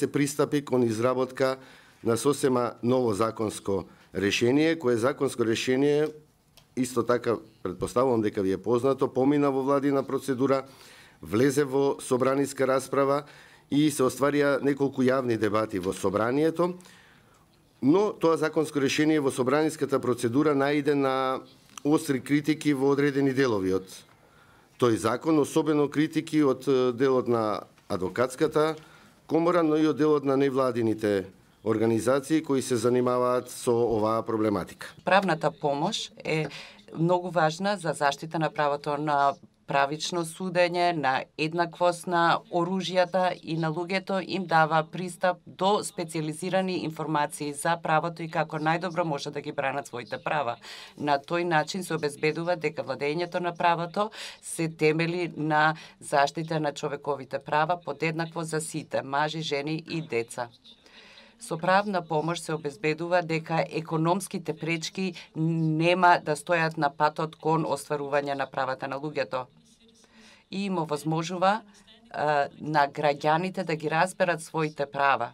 се пристапи кон изработка на сосема ново законско решение, кое законско решение исто така предпоставувам дека ви е познато, помина во владина процедура, влезе во собраниска расправа и се остварија неколку јавни дебати во собранието, но тоа законско решение во собраниската процедура наиде на остри критики во одредени делови од тој закон, особено критики од делот на адвокатската комора, но и од делот на невладините организации кои се занимаваат со оваа проблематика. Правната помош е многу важна за заштита на правото на правично судење, на еднаквост на оружјата и на луѓето им дава пристап до специализирани информации за правото и како најдобро може да ги бранат своите права. На тој начин се обезбедува дека владењето на правото се темели на заштита на човековите права подеднакво за сите, мажи, жени и деца. Со правна помош се обезбедува дека економските пречки нема да стојат на патот кон остварување на правата на луѓето. И им овозможува на граѓаните да ги разберат своите права.